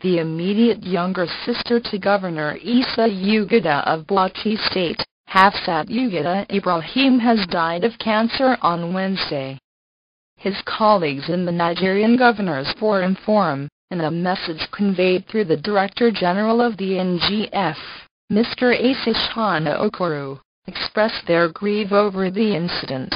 the immediate younger sister to Governor Isa Yuguda of Bauchi State, Hafsat Yuguda Ibrahim has died of cancer on Wednesday. His colleagues in the Nigerian Governors Forum Forum, in a message conveyed through the Director General of the NGF, Mr. Asishana Okauru, expressed their grief over the incident.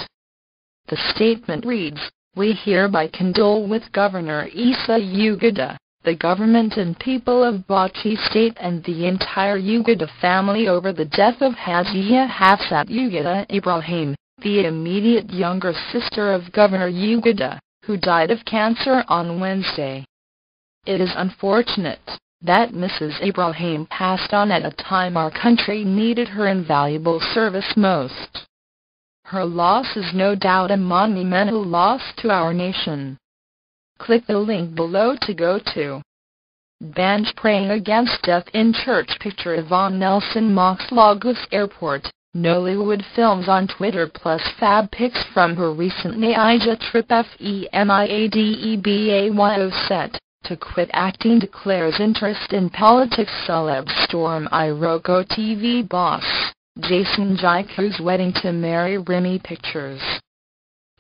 The statement reads, We hereby condole with Governor Isa Yuguda, the government and people of Bauchi State and the entire Yuguda family over the death of Hazia Hafsat Yuguda Ibrahim, the immediate younger sister of Governor Yuguda, who died of cancer on Wednesday. It is unfortunate that Mrs. Ibrahim passed on at a time our country needed her invaluable service most. Her loss is no doubt a monumental loss to our nation. Click the link below to go to. Banned praying against death in church picture Yvonne Nelson mocks Lagos Airport, Nollywood films on Twitter plus fab pics from her recent Naija trip FEMIADEBAYO set. To quit acting declares interest in politics celeb storm Iroko TV boss, Jason Njoku's wedding to Mary Remmy Pictures.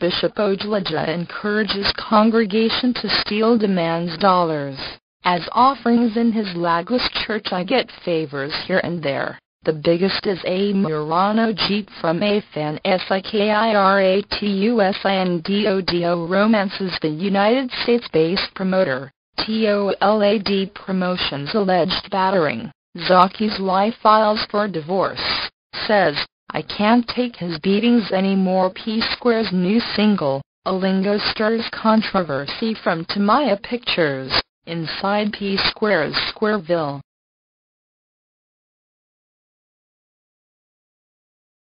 Bishop Ojlaja encourages congregation to steal demands dollars. As offerings in his Lagos church I get favors here and there. The biggest is a Murano Jeep from a fan S-I-K-I-R-A-T-U-S-I-N-D-O-D-O romances the United States-based promoter, TOLAD Promotions alleged battering. Zaki's wife files for divorce, says, I can't take his beatings anymore. P Square's new single, Alingo stirs controversy from Tamaya Pictures, inside P Square's Squareville.